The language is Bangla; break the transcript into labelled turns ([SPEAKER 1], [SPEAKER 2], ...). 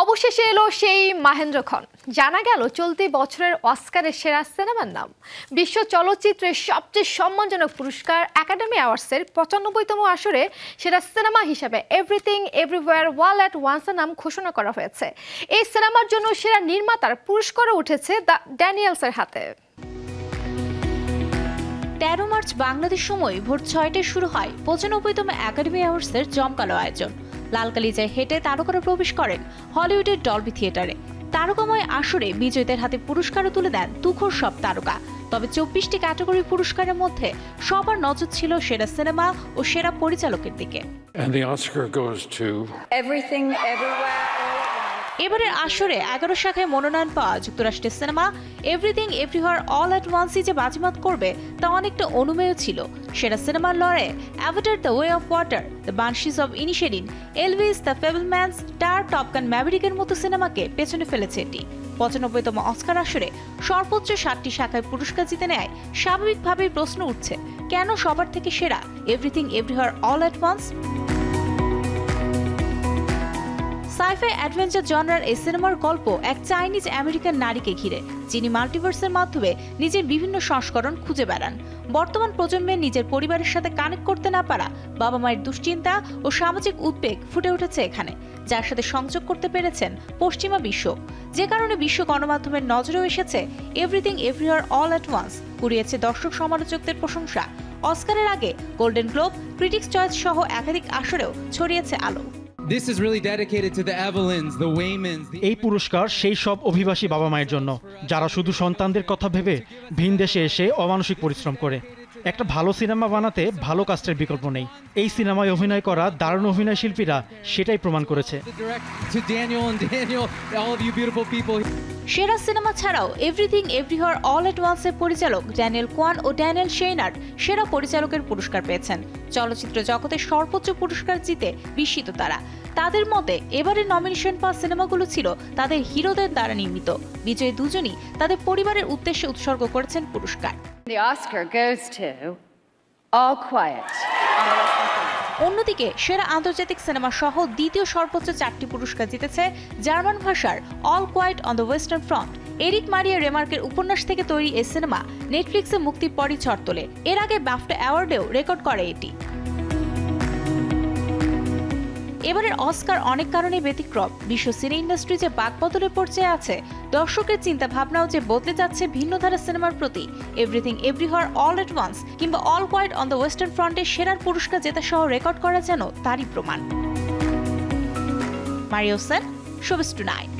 [SPEAKER 1] অবশেষে এলো সেই মাহেন্দ্র খন জানা গেল চলতি বছরের অস্কারের সেরা সিনেমার নাম। বিশ্ব চলচ্চিত্রের সবচেয়ে সম্মানজনক পুরস্কার একাডেমি অ্যাওয়ার্ডসের পঁচানব্বইতম আসরে সেরা সিনেমা হিসাবে এভরিথিং এভরিওয়্যার ওয়াল অ্যাট ওয়ান্সের নাম ঘোষণা করা হয়েছে। এই সিনেমার জন্য সেরা নির্মাতার পুরস্কারও উঠেছে দ্য ড্যানিয়েলসের হাতে।
[SPEAKER 2] তেরো মার্চ বাংলাদেশ সময় ভোর ছয়টায় শুরু হয় পঁচানব্বইতম একাডেমি অ্যাওয়ার্ডসের জমকালো আয়োজন। লালকালিজায় হেঁটে তারকারা প্রবেশ করেন হলিউডের ডলবি থিয়েটারে তারকাময় আসরে বিজয়ীদের হাতে পুরস্কারও তুলে দেন তুখোর সব তারকা তবে চব্বিশটি ক্যাটাগরি পুরস্কারের মধ্যে সবার নজর ছিল সেরা সিনেমা ও সেরা পরিচালকের দিকে
[SPEAKER 3] And the Oscar goes to
[SPEAKER 4] Everything, everywhere.
[SPEAKER 2] এবারের আসরে এগারো শাখায় মনোনয়ন পাওয়া যুক্তরাষ্ট্রের cinema everything everywhere all at ওয়ান্সই যে বাজিমাত করবে, তা অনেকটা অনুমেয় ছিল। সেরা সিনেমার লড়ে Avatar the way of water, the banshees of Inisherin Elvis the Fabelmans Tar top gun ম্যাভরিকের মতো সিনেমাকে পেছনে ফেলেছে এটি। পঁচানব্বইতম অস্কার আসরে সর্বোচ্চ সাতটি শাখায় পুরস্কার জিতে নেয় স্বাভাবিকভাবেই প্রশ্ন উঠছে, কেন সবার থেকে সেরা everything everywhere all at once? Sci fi adventure জনরার এই সিনেমার গল্প এক চাইনিজ আমেরিকান নারীকে ঘিরে, যিনি মাল্টিভার্সের মাধ্যমে নিজের বিভিন্ন সংস্করণ খুঁজে বেড়ান। বর্তমান প্রজন্মের নিজের পরিবারের সাথে কানেক্ট করতে না পারা বাবা মায়ের দুশ্চিন্তা ও সামাজিক উদ্বেগ ফুটে উঠেছে এখানে, যার সাথে সংযোগ করতে পেরেছেন পশ্চিমা বিশ্ব। যে কারণে বিশ্ব গণমাধ্যমের নজরেও এসেছে everything everywhere all at once কুড়িয়েছে দর্শক সমালোচকদের প্রশংসা। অস্কারের আগে গোল্ডেন গ্লোব ক্রিটিক্স চয়েস সহ একাধিক আসরেও ছড়িয়েছে আলো।
[SPEAKER 5] This is really dedicated to the Evelyns, the Waymans, the
[SPEAKER 6] এই পুরস্কার সেই সব অভিবাসী বাবা মায়ের জন্য যারা শুধু সন্তানদের কথা ভেবে ভিন দেশে এসে অমানসিক পরিশ্রম করে। একটা ভালো সিনেমা বানাতে ভালো কাস্টের বিকল্প নেই। এই সিনেমায় অভিনয় করা দারুণ অভিনয় শিল্পীরা সেটাই প্রমাণ করেছে।
[SPEAKER 2] সেরা সিনেমা ছাড়াও এভরিথিং এভরিহর অল এট ওয়ান্সের পরিচালক ড্যানিয়েল কোয়ান ও ড্যানিয়েল শেইনার্ড সেরা পরিচালকের পুরস্কার পেয়েছেন। চলচ্চিত্র জগতে সর্বোচ্চ পুরস্কার জিতে বিস্মিত তারা। তাদের মতে এবারে নমিনেশন পাওয়া সিনেমাগুলো ছিল তাদের হিরোদের দ্বারা নির্মিত। বিজয়ী দুজনই তাদের পরিবারের উদ্দেশ্যে উৎসর্গ করেছেন পুরস্কার।
[SPEAKER 4] The Oscar goes to All Quiet
[SPEAKER 2] অন্যদিকে, সেরা আন্তর্জাতিক সিনেমা সহ দ্বিতীয় সর্বোচ্চ চারটি পুরস্কার জিতেছে জার্মান ভাষার all quiet on the western front. Erich Maria রেমার্কের উপন্যাস থেকে তৈরি এ সিনেমা নেটফ্লিক্সে মুক্তির পরই ছড় তোলে। এর আগে বাফটা অ্যাওয়ার্ডেও রেকর্ড করে এটি। এবারের অস্কার অনেক কারণে ব্যতিক্রম। বিশ্ব সিনে ইন্ডাস্ট্রি যে বাকবদলের পর্যায়ে আছে, দর্শকের চিন্তা ভাবনাও যে বদলে যাচ্ছে ভিন্ন ধারা সিনেমার প্রতি। Everything everywhere all at once কিংবা all quiet on the western ফ্রন্টে সেরার পুরস্কার জেতা সহ রেকর্ড করা যেন তারই প্রমাণ। Mario Sen two night